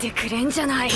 ってくれんじゃない。